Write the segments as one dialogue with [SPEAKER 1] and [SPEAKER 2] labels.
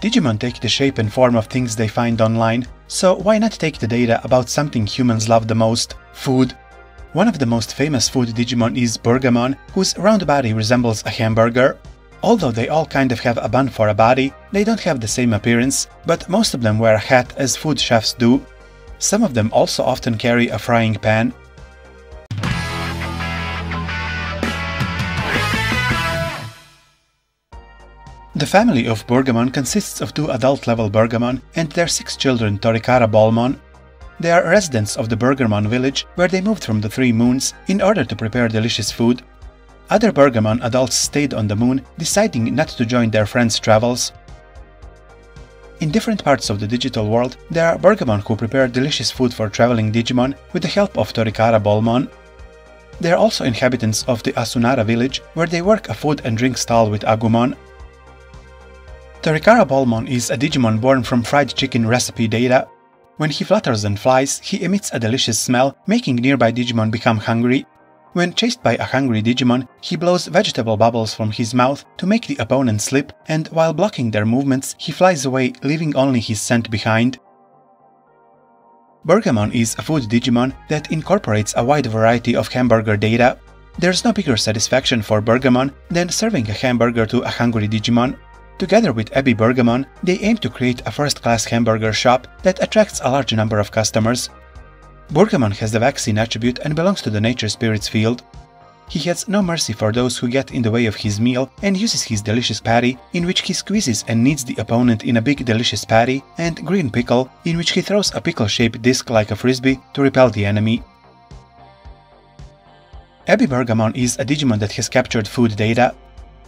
[SPEAKER 1] Digimon take the shape and form of things they find online, so why not take the data about something humans love the most food? One of the most famous food Digimon is Burgamon, whose round body resembles a hamburger. Although they all kind of have a bun for a body, they don't have the same appearance, but most of them wear a hat as food chefs do. Some of them also often carry a frying pan. The family of Burgamon consists of two adult-level Burgamon and their six children Torikara Bolmon. They are residents of the Burgamon village where they moved from the Three Moons in order to prepare delicious food. Other Burgamon adults stayed on the moon, deciding not to join their friends' travels. In different parts of the digital world, there are Burgamon who prepare delicious food for traveling Digimon with the help of Torikara Bolmon. They are also inhabitants of the Asunara village, where they work a food and drink stall with Agumon. Torikara Bolmon is a Digimon born from fried chicken recipe data. When he flutters and flies, he emits a delicious smell, making nearby Digimon become hungry. When chased by a hungry Digimon, he blows vegetable bubbles from his mouth to make the opponent slip, and while blocking their movements, he flies away, leaving only his scent behind. Burgamon is a food Digimon that incorporates a wide variety of hamburger data. There's no bigger satisfaction for Burgamon than serving a hamburger to a hungry Digimon. Together with Ebi Burgamon, they aim to create a first-class hamburger shop that attracts a large number of customers. Burgamon has the vaccine attribute and belongs to the nature spirits field. He has no mercy for those who get in the way of his meal and uses his delicious patty, in which he squeezes and kneads the opponent in a big delicious patty, and green pickle, in which he throws a pickle-shaped disc like a frisbee to repel the enemy. Ebi Burgamon is a Digimon that has captured food data.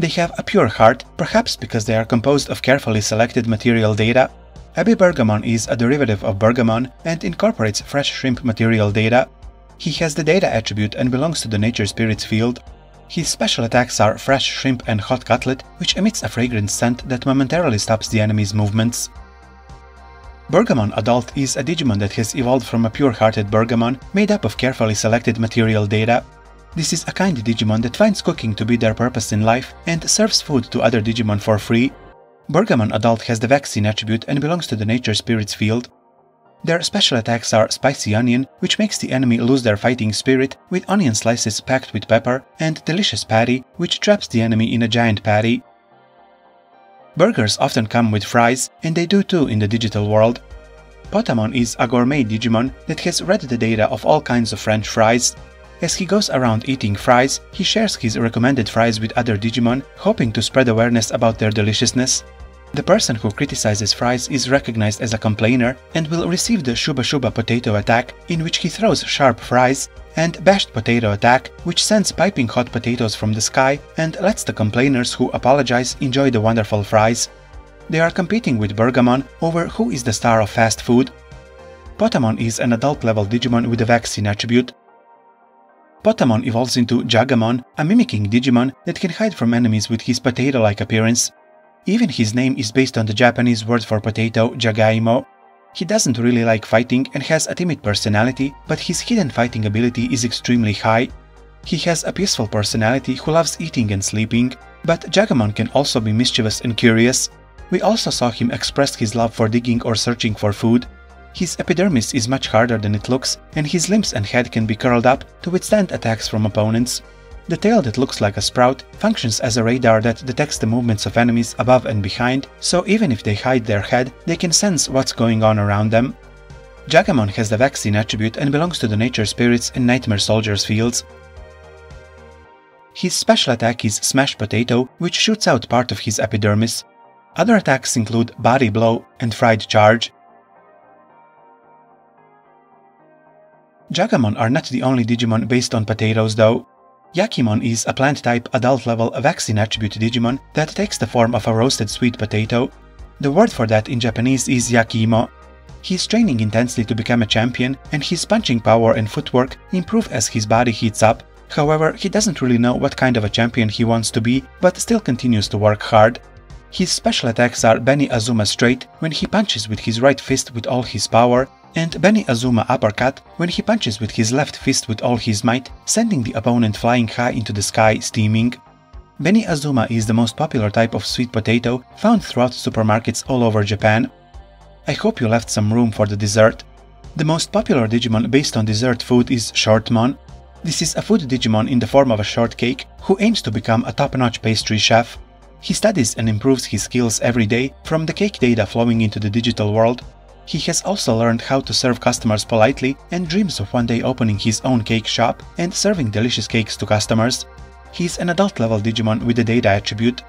[SPEAKER 1] They have a pure heart, perhaps because they are composed of carefully selected material data, Ebi Burgamon is a derivative of Burgamon and incorporates fresh shrimp material data. He has the data attribute and belongs to the nature spirits field. His special attacks are fresh shrimp and hot cutlet, which emits a fragrant scent that momentarily stops the enemy's movements. Burgamon Adult is a Digimon that has evolved from a pure-hearted Burgamon made up of carefully selected material data. This is a kind Digimon that finds cooking to be their purpose in life and serves food to other Digimon for free, Burgamon Adult has the vaccine attribute and belongs to the Nature Spirits field. Their special attacks are Spicy Onion, which makes the enemy lose their fighting spirit, with onion slices packed with pepper, and Delicious Patty, which traps the enemy in a giant patty. Burgers often come with fries, and they do too in the digital world. Potamon is a gourmet Digimon that has read the data of all kinds of French fries. As he goes around eating fries, he shares his recommended fries with other Digimon, hoping to spread awareness about their deliciousness. The person who criticizes fries is recognized as a complainer and will receive the Shuba Shuba potato attack, in which he throws sharp fries, and bashed potato attack, which sends piping hot potatoes from the sky and lets the complainers who apologize enjoy the wonderful fries. They are competing with Burgamon over who is the star of fast food. Potamon is an adult-level Digimon with a vaccine attribute. Potamon evolves into Jyagamon, a mimicking Digimon that can hide from enemies with his potato-like appearance. Even his name is based on the Japanese word for potato, jagaimo. He doesn't really like fighting and has a timid personality, but his hidden fighting ability is extremely high. He has a peaceful personality who loves eating and sleeping, but Jyagamon can also be mischievous and curious. We also saw him express his love for digging or searching for food. His epidermis is much harder than it looks, and his limbs and head can be curled up to withstand attacks from opponents. The tail that looks like a sprout functions as a radar that detects the movements of enemies above and behind, so even if they hide their head, they can sense what's going on around them. Jyagamon has the vaccine attribute and belongs to the Nature Spirits and Nightmare Soldiers fields. His special attack is Smash Potato, which shoots out part of his epidermis. Other attacks include Body Blow and Fried Charge. Jyagamon are not the only Digimon based on potatoes though. Yakimon is a plant-type adult-level vaccine attribute Digimon that takes the form of a roasted sweet potato. The word for that in Japanese is yakimo. He's training intensely to become a champion, and his punching power and footwork improve as his body heats up. However, he doesn't really know what kind of a champion he wants to be, but still continues to work hard. His special attacks are Beni Azuma Straight, when he punches with his right fist with all his power, and Beni Azuma uppercut when he punches with his left fist with all his might, sending the opponent flying high into the sky, steaming. Beni Azuma is the most popular type of sweet potato found throughout supermarkets all over Japan. I hope you left some room for the dessert. The most popular Digimon based on dessert food is Shortmon. This is a food Digimon in the form of a shortcake who aims to become a top-notch pastry chef. He studies and improves his skills every day from the cake data flowing into the digital world. He has also learned how to serve customers politely and dreams of one day opening his own cake shop and serving delicious cakes to customers. He is an adult-level Digimon with the data attribute.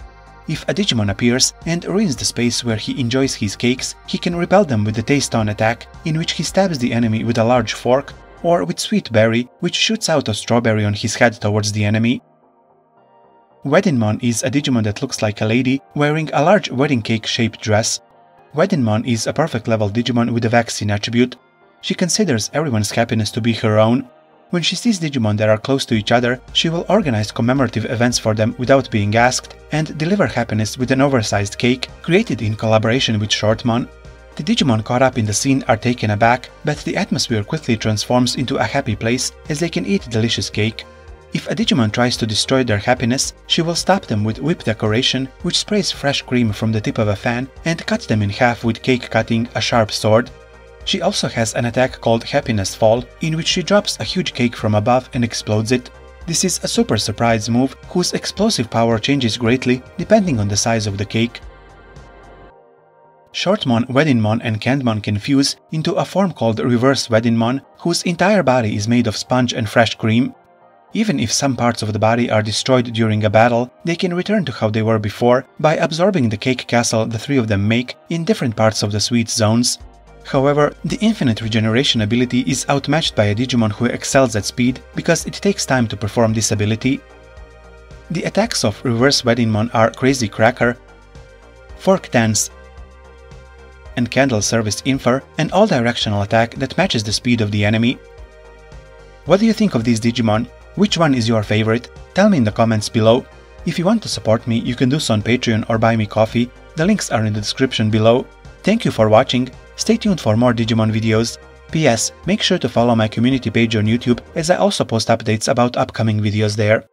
[SPEAKER 1] If a Digimon appears and ruins the space where he enjoys his cakes, he can repel them with the Taste On attack, in which he stabs the enemy with a large fork, or with Sweet Berry, which shoots out a strawberry on his head towards the enemy. Weddinmon is a Digimon that looks like a lady wearing a large wedding cake-shaped dress. Weddinmon is a perfect level Digimon with a vaccine attribute. She considers everyone's happiness to be her own. When she sees Digimon that are close to each other, she will organize commemorative events for them without being asked and deliver happiness with an oversized cake created in collaboration with Shortmon. The Digimon caught up in the scene are taken aback, but the atmosphere quickly transforms into a happy place as they can eat delicious cake. If a Digimon tries to destroy their happiness, she will stop them with whip decoration, which sprays fresh cream from the tip of a fan and cuts them in half with cake cutting a sharp sword. She also has an attack called Happiness Fall, in which she drops a huge cake from above and explodes it. This is a super surprise move whose explosive power changes greatly depending on the size of the cake. Shortmon, Weddinmon and Candmon can fuse into a form called Reverse Weddinmon, whose entire body is made of sponge and fresh cream. Even if some parts of the body are destroyed during a battle, they can return to how they were before by absorbing the cake castle the three of them make in different parts of the sweet zones. However, the infinite regeneration ability is outmatched by a Digimon who excels at speed because it takes time to perform this ability. The attacks of Reverse Weddinmon are Crazy Cracker, Fork Dance, and Candle Service Infer, an all-directional attack that matches the speed of the enemy. What do you think of these Digimon? Which one is your favorite? Tell me in the comments below. If you want to support me, you can do so on Patreon or buy me coffee. The links are in the description below. Thank you for watching. Stay tuned for more Digimon videos. P.S. Make sure to follow my community page on YouTube as I also post updates about upcoming videos there.